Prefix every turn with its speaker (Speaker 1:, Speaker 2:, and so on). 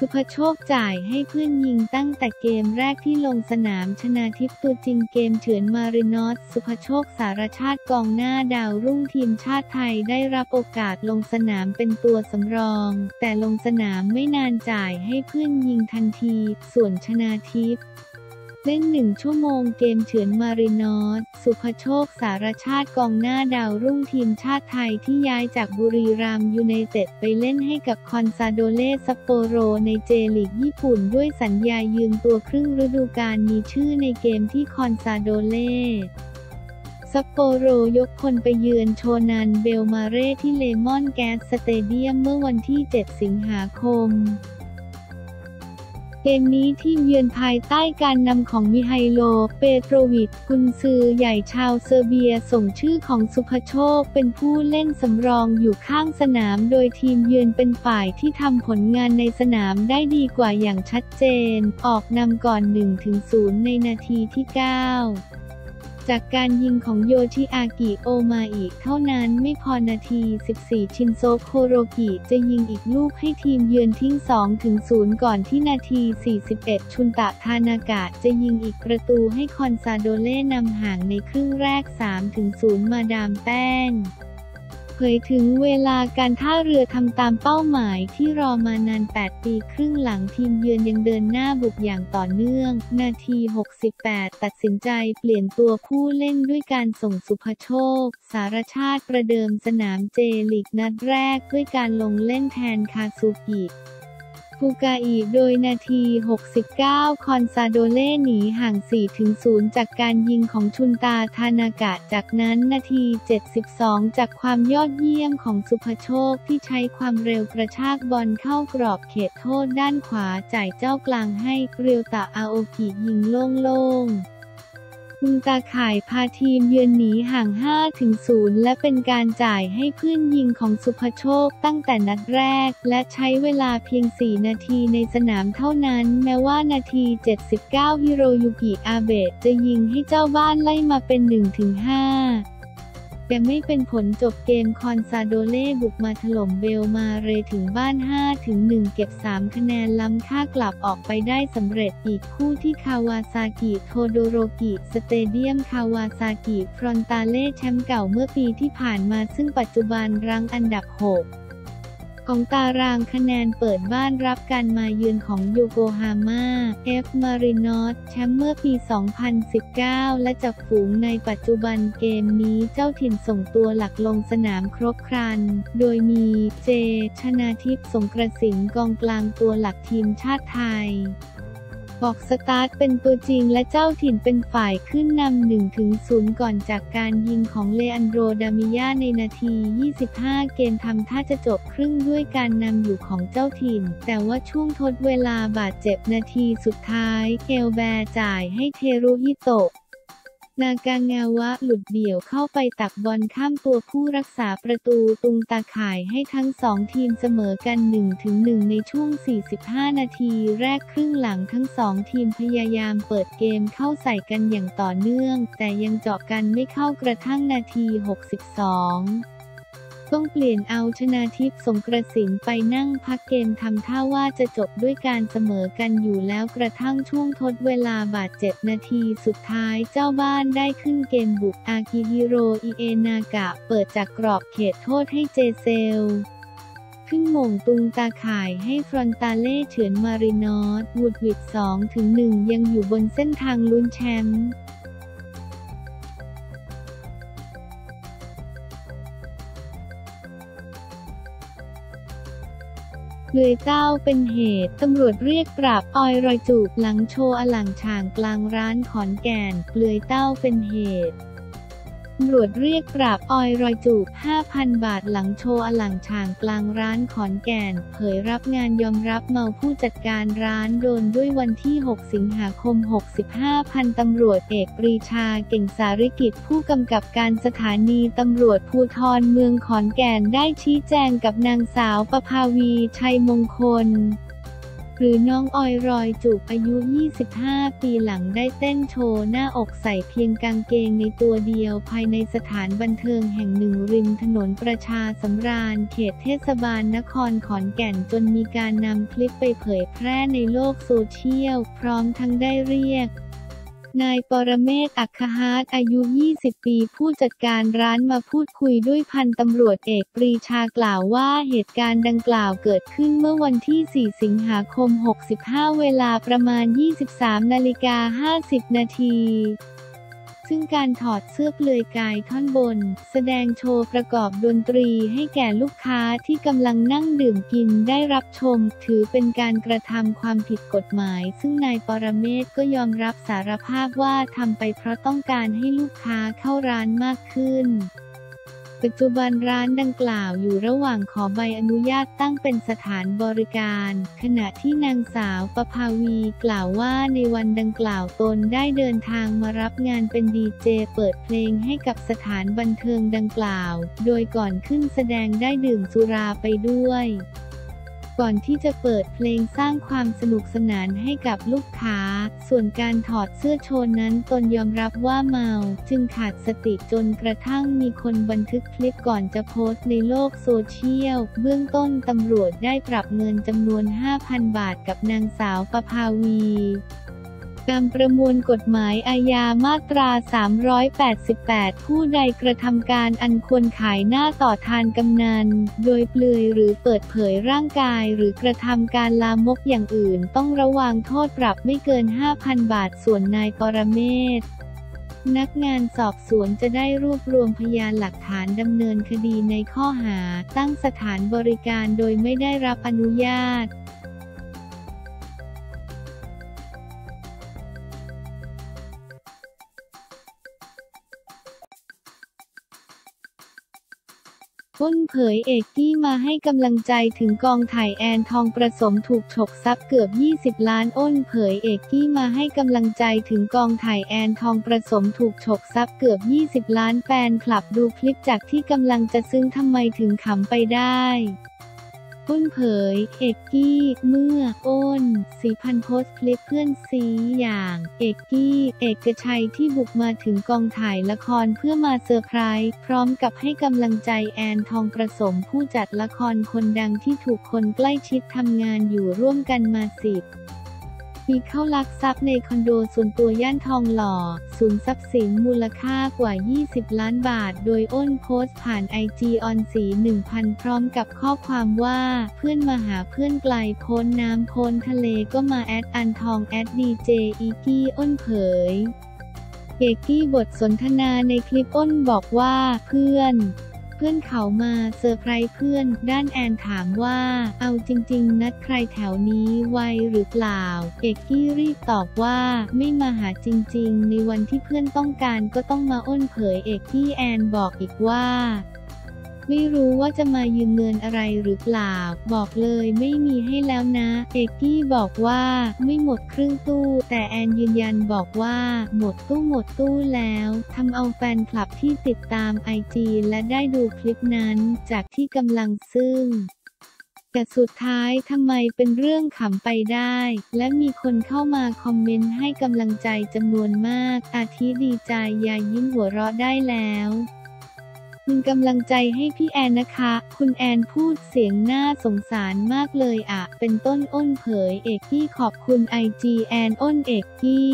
Speaker 1: สุภโชคจ่ายให้เพื่อนยิงตั้งแต่เกมแรกที่ลงสนามชนาธิปตัวจริงเกมเฉือนมารินอส สุภโชคสารชาติกองหน้าดาวรุ่งทีมชาติไทยได้รับโอกาสลงสนามเป็นตัวสำรอง แต่ลงสนามไม่นานจ่ายให้เพื่อนยิงทันที ส่วนชนาธิป เล่นหนึ่งชั่วโมงเกมเฉือนมารินอสสุภโชคสารชาติกองหน้าดาวรุ่งทีมชาติไทยที่ย้ายจากบุรีรัมย์ยูไนเต็ดไปเล่นให้กับคอนซาโดเลซัปโปโรในเจลีกญี่ปุ่นด้วยสัญญายืมตัวครึ่งฤดูกาลมีชื่อในเกมที่คอนซาโดเลซัปโปโรยกพลไปเยือนโชนันเบลมาเร่ที่เลมอนแก๊สสเตเดียมเมื่อวันที่ 7 สิงหาคม เกมนี้ทีมเยือนภายใต้การนำของมิไฮโล เปโตรวิช กุนซือใหญ่ชาวเซอร์เบียส่งชื่อของสุภโชค เป็นผู้เล่นสำรองอยู่ข้างสนาม โดยทีมเยือนเป็นฝ่ายที่ทำผลงานในสนามได้ดีกว่าอย่างชัดเจน ออกนำก่อน 1-0 ในนาทีที่ 9 จากการยิงของโยชิอากิโอมาอีกเท่านั้นไม่พอนาที 14 ชินโซโคโรกิจะยิงอีกลูกให้ทีมเยือนทิ้ง 2 ถึง 0 ก่อนที่นาที 41 ชุนตะทานากะจะยิงอีกประตูให้คอนซาโดเล่นำห่างในครึ่งแรก 3 ถึง 0 มาดามแป้ง เผยถึงเวลาการท่าเรือทำตามเป้าหมายที่รอมานาน 8 ปีครึ่งหลังทีมเยือนยังเดินหน้าบุกอย่างต่อเนื่อง นาที 68 ตัดสินใจเปลี่ยนตัวผู้เล่นด้วยการส่งสุภโชค สารชาติประเดิมสนามเจลีกนัดแรกด้วยการลงเล่นแทนคาซูกิ ฟูกาอิโดยนาที 69 คอนซาโดเล่หนีห่าง 4-0 จากการยิงของชุนตาทานากะ จากนั้นนาที 72 จากความยอดเยี่ยมของสุภโชคที่ใช้ความเร็วกระชากบอลเข้ากรอบเขตโทษด้านขวาจ่ายเจ้ากลางให้เรียวตะอาโอกิยิงโล่งๆ มุณตาข่ายพาทีมเยือนหนีห่าง 5-0 และเป็นการจ่ายให้เพื่อนยิงของสุภโชคตั้งแต่นัดแรก และใช้เวลาเพียง 4 นาทีในสนามเท่านั้น แม้ว่านาที 79 ฮิโรยุกิอาเบะจะยิงให้เจ้าบ้านไล่มาเป็น 1-5 แต่ไม่เป็นผลจบเกมคอนซาโดเล่บุกมาถล่มเบลมาเรถึงบ้าน 5-1 เก็บ 3 คะแนนล้ำค่ากลับออกไปได้สำเร็จอีกคู่ที่คาวาซากิโทโดโรกิ สเตเดียมคาวาซากิฟรอนตาเล่แชมป์เก่าเมื่อปีที่ผ่านมาซึ่งปัจจุบันรั้งอันดับ 6 ของตารางคะแนนเปิดบ้านรับการมาเยือนของโยโกฮาม่า เอฟมารินอสแชมป์เมื่อปี 2019 และจ่าฝูงในปัจจุบันเกมนี้เจ้าถิ่นส่งตัวหลักลงสนามครบครัน โดยมีเจ ชนาธิป สรงกระสินธ์กองกลางตัวหลักทีมชาติไทย ออกสตาร์ทเป็นตัวจริงและเจ้าถิ่นเป็นฝ่ายขึ้นนำหนึ่งถึงศูนย์ก่อนจากการยิงของเลอันโดรดามิยาในนาที 25 เกมทำท่าจะจบครึ่งด้วยการนำอยู่ของเจ้าถิ่น แต่ว่าช่วงทดเวลาบาดเจ็บนาทีสุดท้าย เอลแบร์จ่ายให้เทรุฮิโตะ นากางาวะหลุดเดี่ยวเข้าไปตักบอลข้ามตัวผู้รักษาประตูตุงตาข่ายให้ทั้งสองทีมเสมอกัน 1-1 ในช่วง 45 นาทีแรกครึ่งหลังทั้งสองทีมพยายามเปิดเกมเข้าใส่กันอย่างต่อเนื่อง แต่ยังเจาะกันไม่เข้ากระทั่งนาที 62 ต้องเปลี่ยนเอาชนาทิพย์สงกระสินไปนั่งพักเกมทำท่าว่าจะจบด้วยการเสมอกันอยู่แล้วกระทั่งช่วงทดเวลาบาดเจ็บนาทีสุดท้ายเจ้าบ้านได้ขึ้นเกมบุกอากิฮิโรอิเอนากะเปิดจากกรอบเขตโทษให้เจเซลขึ้นมงตุงตาข่ายให้ฟรอนตาเล่เฉือนมารินอสวูดวิด2ถึง1ยังอยู่บนเส้นทางลุ้นแชมป์ เลยเจ้าเป็นเหตุ ตำรวจเรียกปรับออยรอยจูบหลังโชว์อลังช่างกลางร้านขอนแก่นเปลือยเต้าเป็นเหตุ ตำรวจเรียกปรับออยรอยจูบ 5,000 บาทหลังโชว์อลังช่างกลางร้านขอนแก่น เผยรับงานยอมรับเมาผู้จัดการร้านโดนด้วยวันที่ 6 สิงหาคม 65 พันตำรวจเอกปรีชาเก่งสาริกิจผู้กำกับการสถานีตำรวจภูธรเมืองขอนแก่นได้ชี้แจงกับนางสาวประภาวีชัยมงคล หรือน้องออยรอยจูบอายุ 25 ปีหลังได้เต้นโชว์หน้าอกใส่เพียงกางเกงในตัวเดียวภายในสถานบันเทิงแห่งหนึ่งริมถนนประชาสำราญเขตเทศบาลนครขอนแก่นจนมีการนำคลิปไปเผยแพร่ในโลกโซเชียล พร้อมทั้งได้เรียก นายปรเมศอัคคฮาตอายุ 20 ปี ผู้จัดการร้านมาพูดคุยด้วยพันตำรวจเอกปรีชากล่าวว่าเหตุการณ์ดังกล่าวเกิดขึ้นเมื่อวันที่ 4 สิงหาคม 65 เวลาประมาณ 23 นาฬิกา 50 นาที ซึ่งการถอดเสื้อเปลือยกายท่อนบน แสดงโชว์ประกอบดนตรีให้แก่ลูกค้าที่กำลังนั่งดื่มกินได้รับชม ถือเป็นการกระทำความผิดกฎหมาย ซึ่งนายปรเมศก็ยอมรับสารภาพว่าทำไปเพราะต้องการให้ลูกค้าเข้าร้านมากขึ้น ปัจจุบันร้านดังกล่าวอยู่ระหว่างขอใบอนุญาตตั้งเป็นสถานบริการ ขณะที่นางสาวประภาวีกล่าวว่าในวันดังกล่าวตนได้เดินทางมารับงานเป็นดีเจเปิดเพลงให้กับสถานบันเทิงดังกล่าว โดยก่อนขึ้นแสดงได้ดื่มสุราไปด้วย ก่อนที่จะเปิดเพลงสร้างความสนุกสนานให้กับลูกค้า ส่วนการถอดเสื้อโชว์นั้นตนยอมรับว่าเมา จึงขาดสติจนกระทั่งมีคนบันทึกคลิปก่อนจะโพสต์ในโลกโซเชียล เบื้องต้นตำรวจได้ปรับเงินจำนวน 5,000 บาทกับนางสาวประภาวี ตามประมวลกฎหมายอาญามาตรา 388 ผู้ใดกระทำการอันควรขายหน้าต่อทานกำนัน โดยเปลือยหรือเปิดเผยร่างกายหรือกระทำการลามกอย่างอื่น ต้องระวังโทษปรับไม่เกิน 5,000 บาทส่วนนายปรเมศนักงานสอบสวนจะได้รวบรวมพยานหลักฐานดำเนินคดีในข้อหา ตั้งสถานบริการโดยไม่ได้รับอนุญาต อ้นเผยเอกกี้มาให้กำลังใจถึงกองถ่ายแอนทองประสมถูกฉกทรัพย์เกือบ 20 ล้านอ้นเผยเอกกี้มาให้กำลังใจถึงกองถ่ายแอนทองประสมถูกฉกทรัพย์เกือบ 20 ล้านแฟนคลับดูคลิปจากที่กำลังจะซึ้งทำไมถึงขำไปได้ ก้นเผย เอกกี้ เมื่อ อ้น สีพันโพสคลิปเพื่อนซีอย่าง เอกกี้ เอกชัยที่บุกมาถึงกองถ่ายละครเพื่อมาเซอร์ไพรส์พร้อมกับให้กำลังใจแอนทองประสมผู้จัดละครคนดังที่ถูกคนใกล้ชิดทำงานอยู่ร่วมกันมาสิบ มีเข้าลักทรัพย์ในคอนโดส่วนตัวย่านทองหล่อสูญทรัพย์สินมูลค่ากว่า 20 ล้านบาท โดยอ้นโพสต์ผ่านไอจีออนสี1,000 พร้อมกับข้อความว่าเพื่อนมาหาเพื่อนไกลพ้นน้ำพ้นทะเลก็มาแอดอันทองแอดดีเจอีกี้อ้นเผยเอกกี้บทสนทนาในคลิปอ้นบอกว่าเพื่อน เพื่อนเขามาเซอร์ไพรส์เพื่อน ด้านแอนถามว่า เอาจริง ๆ นัดใครแถวนี้ไวหรือเปล่า เอกกี้รีบตอบว่าไม่มาหาจริง ๆ ในวันที่เพื่อนต้องการก็ต้องมาอ้นเผยเอกกี้แอนบอกอีกว่า ไม่รู้ว่าจะมายืมเงินอะไรหรือเปล่า บอกเลยไม่มีให้แล้วนะ เอกกี้บอกว่าไม่หมดครึ่งตู้ แต่แอนยืนยันบอกว่าหมดตู้หมดตู้แล้วทำเอาแฟนคลับที่ติดตามไอจีและได้ดูคลิปนั้นจากที่กำลังซึ่งแต่สุดท้ายทำไมเป็นเรื่องขำไปได้ และมีคนเข้ามาคอมเมนต์ให้กำลังใจจำนวนมาก อาทิดีใจยายิ้มหัวเราะได้แล้ว คุณกำลังใจให้พี่แอนนะคะ คุณแอนพูดเสียงน่าสงสารมากเลยอะ เป็นต้นอ้นเผยเอกที่ขอบคุณไอจีแอนอ้นเอกที่